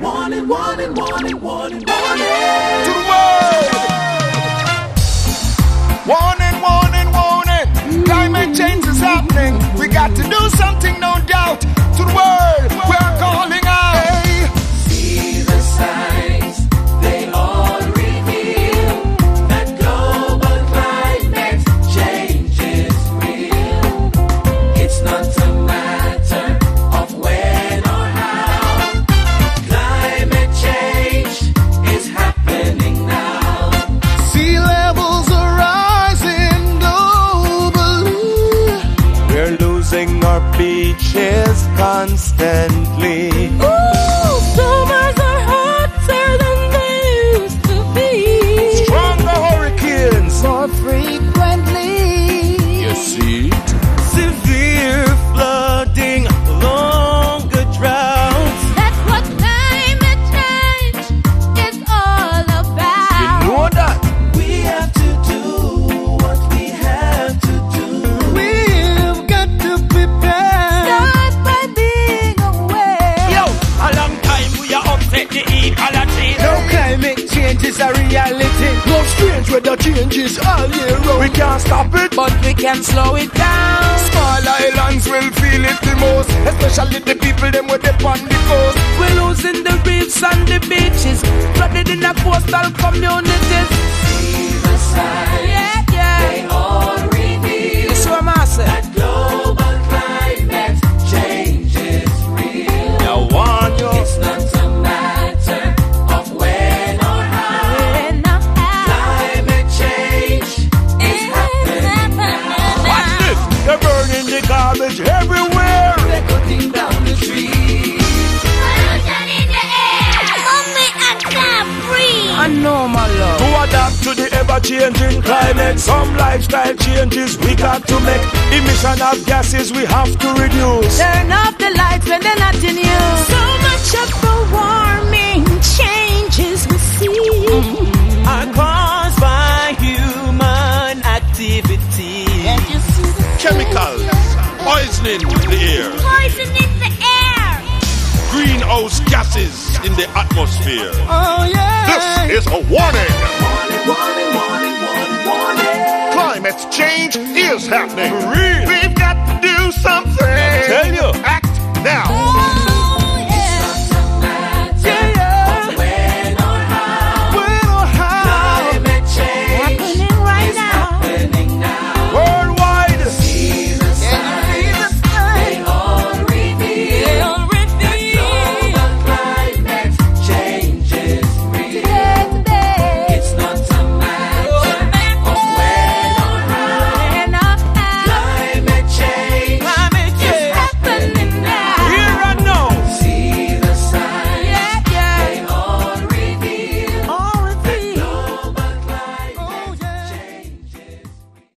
Warning, warning, warning, warning, warning. To the world. Constantly. The ecology. No climate change is a reality. No strange weather changes all year round. We can't stop it, But we can slow it down. small islands will feel it the most. Especially the people them with the on the coast. We're losing the reefs and the beaches, flooded in the coastal communities. See the signs, the everywhere. They're cutting down the trees. Pollution in the air. Mommy, I can't breathe. I know my love. To adapt to the ever-changing climate, some lifestyle changes we got to make. Emission of gases we have to reduce. Turn off the lights poisoning the air, poison in the air? greenhouse gases in the atmosphere. Oh yeah. This is a warning. Warning, warning, warning, warning, warning. Climate change is happening. For real. We've got to do something. Tell you. Act now.